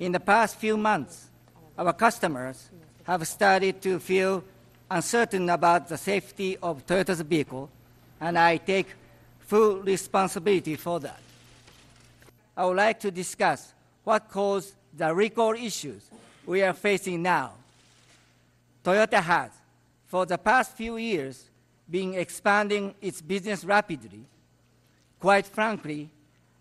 In the past few months, our customers have started to feel uncertain about the safety of Toyota's vehicle, and I take full responsibility for that. I would like to discuss what caused the recall issues we are facing now. Toyota has, for the past few years, been expanding its business rapidly. Quite frankly,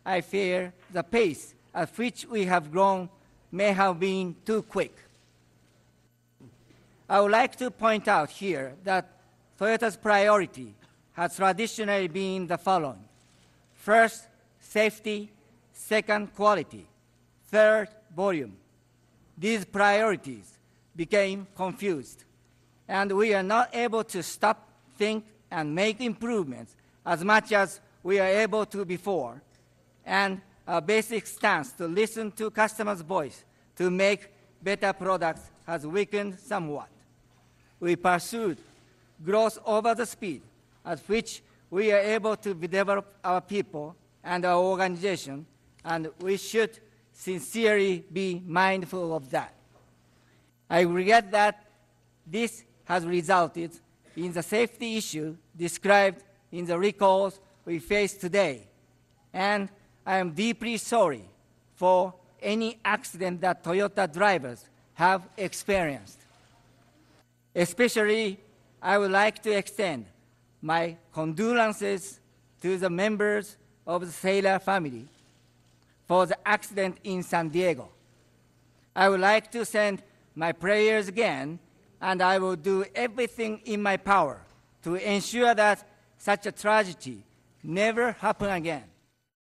I fear the pace at which we have grown may have been too quick. I would like to point out here that Toyota's priority has traditionally been the following: first, safety, second, quality, third, volume. These priorities became confused, and we are not able to stop, think, and make improvements as much as we are able to before, and our basic stance to listen to customers' voice to make better products has weakened somewhat. We pursued growth over the speed at which we are able to develop our people and our organization, and we should sincerely be mindful of that. I regret that this has resulted in the safety issue described in the recalls we face today, and I am deeply sorry for any accident that Toyota drivers have experienced. Especially, I would like to extend my condolences to the members of the Saylor family for the accident in San Diego. I would like to send my prayers again, and I will do everything in my power to ensure that such a tragedy never happen again.